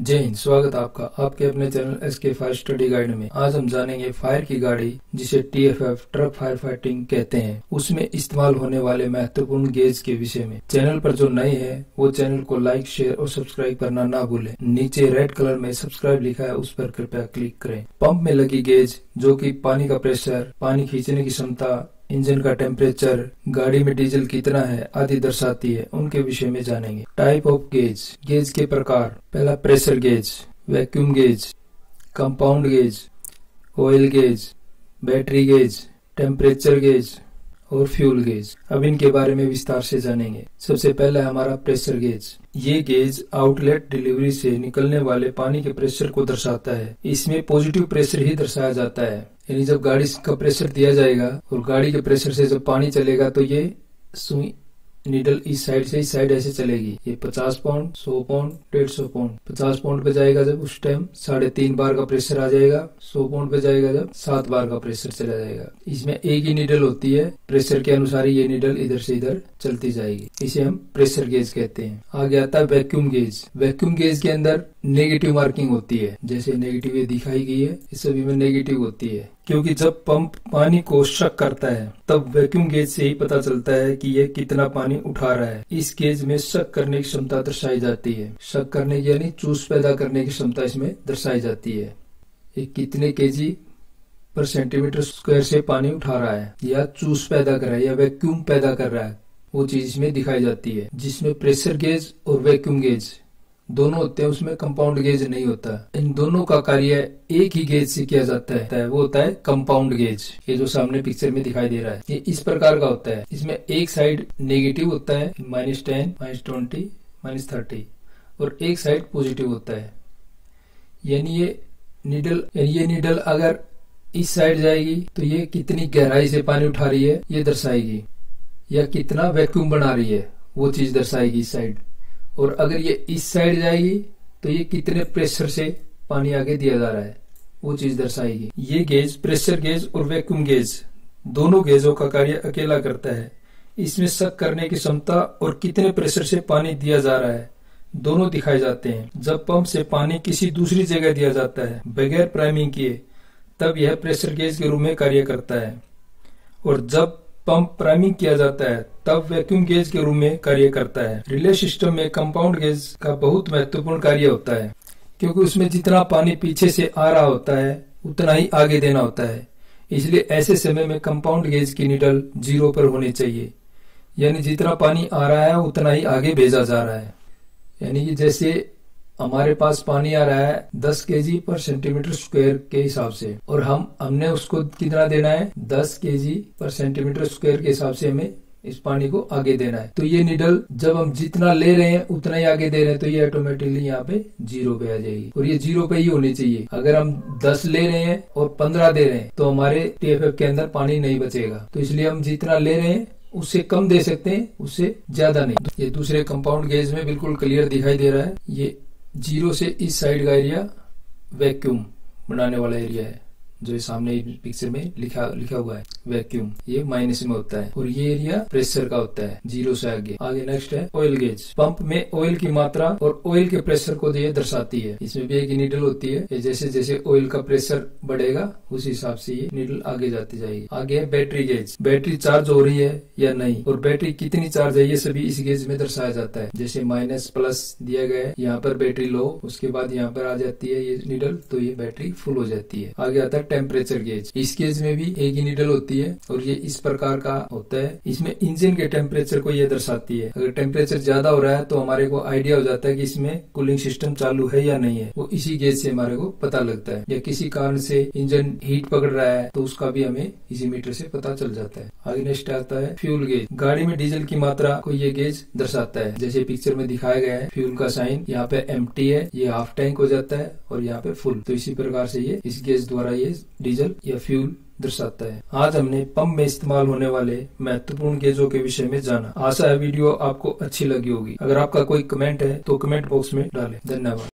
जय हिंद, स्वागत आपका आपके अपने channel S K fire study guide में। आज हम जानेंगे फायर की गाड़ी, जिसे T F F truck fire fighting कहते हैं। उसमें इस्तेमाल होने वाले महत्वपूर्ण गेज के विषय में। चैनल पर जो नए हैं, वो चैनल को लाइक शेयर और सब्सक्राइब करना ना भूलें। नीचे रेड कलर में सब्सक्राइब लिखा है, उस पर कृपया क्लिक करें। पंप में लगी गेज जो की पानी का प्रेशर पानी खींचने की क्षमता इंजन का टेम्परेचर गाड़ी में डीजल कितना है आदि दर्शाती है, उनके विषय में जानेंगे। टाइप ऑफ़ गेज गेज के प्रकार। पहला pressure gauge vacuum gauge compound gauge oil gauge battery gauge temperature gauge और फ्यूल गेज अब इनके बारे में विस्तार से जानेंगे। सबसे पहला हमारा प्रेशर गेज ये गेज आउटलेट डिलीवरी से निकलने वाले पानी के प्रेशर को दर्शाता है। इसमें पॉजिटिव प्रेशर ही दर्शाया जाता है। यानी जब गाड़ी का प्रेशर दिया जाएगा और गाड़ी के प्रेशर से जब पानी चलेगा तो ये सुई नीडल इस साइड से, इस साइड ऐसे चलेगी। ये पचास पाउंड सौ पाउंड सौ पाउंड पचास पाउंड पे जाएगा जब उस टाइम साढ़े तीन बार का प्रेशर आ जाएगा, सौ पाउंड पे जाएगा जब सात बार का प्रेशर चला जाएगा। इसमें एक ही नीडल होती है। प्रेशर के अनुसार ये नीडल इधर से इधर चलती जाएगी। इसे हम प्रेशर गेज कहते हैं। आगे आता है वैक्यूम गेज वैक्यूम गेज के अंदर नेगेटिव मार्किंग होती है। जैसे नेगेटिव ये दिखाई गई है इस सभी में नेगेटिव होती है। क्योंकि जब पंप पानी को शक करता है, तब वैक्यूम गेज से ही पता चलता है कि यह कितना पानी उठा रहा है। इस गेज में शक करने की क्षमता दर्शाई जाती है। शक करने यानी चूस पैदा करने की क्षमता इसमें दर्शाई जाती है। ये कितने केजी पर सेंटीमीटर स्क्वायर से पानी उठा रहा है, या चूस पैदा कर रहा है, या वैक्यूम पैदा कर रहा है, वो चीज़ इसमें दिखाई जाती है, जिसमें प्रेशर गेज और वैक्यूम गेज दोनों होते हैं, उसमें कंपाउंड गेज नहीं होता। इन दोनों का कार्य एक ही गेज से किया जाता है। वो होता है कंपाउंड गेज ये जो सामने पिक्चर में दिखाई दे रहा है, ये इस प्रकार का होता है। इसमें एक साइड नेगेटिव होता है minus ten minus twenty minus thirty और एक साइड पॉजिटिव होता है। यानी ये नीडल ये निडल अगर इस साइड जाएगी तो ये कितनी गहराई से पानी उठा रही है, ये दर्शाएगी। या कितना वैक्यूम बना रही है, वो चीज़ दर्शाएगी इस साइड और अगर ये इस साइड जाएगी तो ये कितने प्रेशर से पानी आगे दिया जा रहा है? वो चीज़ दर्शाएगी। ये गेज, प्रेशर गेज और वैक्यूम गेज, दोनों गेजों का कार्य अकेला करता है। इसमें शक करने की क्षमता और कितने प्रेशर से पानी दिया जा रहा है, दोनों दिखाए जाते हैं। जब पंप से पानी किसी दूसरी जगह दिया जाता है, बगैर प्राइमिंग किए, तब यह प्रेशर गेज के रूप में कार्य करता है। और जब पंप प्राइमिंग किया जाता है, तब वैक्यूम गेज के रूप में कार्य करता है। रिले सिस्टम में कंपाउंड गेज का बहुत महत्वपूर्ण कार्य होता है, क्योंकि उसमें जितना पानी पीछे से आ रहा होता है, उतना ही आगे देना होता है। इसलिए ऐसे समय में कंपाउंड गेज की निडल ज़ीरो पर होनी चाहिए। यानी जितना पानी आ रहा है, उतना ही आगे भेजा जा रहा है। यानी कि जैसे हमारे पास पानी आ रहा है दस के जी पर सेंटीमीटर स्क्वायर के हिसाब से। और हम, हमने उसको कितना देना है? दस के जी पर सेंटीमीटर स्क्वायर के हिसाब से हमें इस पानी को आगे देना है। तो ये निडल जब हम जितना ले रहे हैं, उतना ही आगे दे रहे हैं तो ये ऑटोमेटिकली यहाँ पे ज़ीरो पे आ जाएगी। और ये ज़ीरो पे ही होनी चाहिए। अगर हम दस ले रहे हैं और पंद्रह दे रहे हैं तो हमारे टीएफएफ के अंदर पानी नहीं बचेगा। तो इसलिए हम जितना ले रहे हैं उससे कम दे सकते हैं उससे ज़्यादा नहीं। ये दूसरे कंपाउंड गेज में बिल्कुल क्लियर दिखाई दे रहा है। ये ज़ीरो से इस साइड का एरिया वैक्यूम बनाने वाला एरिया है, जो सामने पिक्चर में लिखा लिखा हुआ है। वैक्यूम ये माइनस में होता है। और ये एरिया प्रेशर का होता है ज़ीरो से आगे। आगे नेक्स्ट है ऑयल गेज पंप में ऑयल की मात्रा और ऑयल के प्रेशर को ये दर्शाती है। इसमें भी एक नीडल होती है जैसे जैसे ऑयल का प्रेशर बढ़ेगा, उस हिसाब से ये नीडल आगे जाती जाएगी। आगे है बैटरी गेज बैटरी चार्ज हो रही है या नहीं? और बैटरी कितनी चार्ज है, ये सभी इस गेज में दर्शाया जाता है। जैसे माइनस प्लस दिया गया है, यहाँ पर बैटरी लो उसके बाद यहाँ पर आ जाती है ये नीडल तो ये बैटरी फुल हो जाती है। आगे आता है टेम्परेचर गेज इस गेज में भी एक ही नीडल होती है और ये इस प्रकार का होता है। इसमें इंजन के टेम्परेचर को ये दर्शाती है। अगर टेम्परेचर ज़्यादा हो रहा है तो हमारे को आइडिया हो जाता है कि इसमें कूलिंग सिस्टम चालू है या नहीं है। वो इसी गेज से हमारे को पता लगता है। या किसी कारण से इंजन हीट पकड़ रहा है तो उसका भी हमें इसी मीटर से पता चल जाता है। आगे नेक्स्ट आता है फ्यूल गेज गाड़ी में डीजल की मात्रा को ये गेज दर्शाता है। जैसे पिक्चर में दिखाया गया है फ्यूल का साइन यहाँ पे एम है, ये हाफ़ टैंक हो जाता है और यहाँ पे फुल तो इसी प्रकार से ये इस गेज द्वारा ये डीजल या फ्यूल दर्शाता है। आज हमने पंप में इस्तेमाल होने वाले महत्वपूर्ण गेजों के विषय में जाना। आशा है वीडियो आपको अच्छी लगी होगी। अगर आपका कोई कमेंट है तो कमेंट बॉक्स में डालें। धन्यवाद।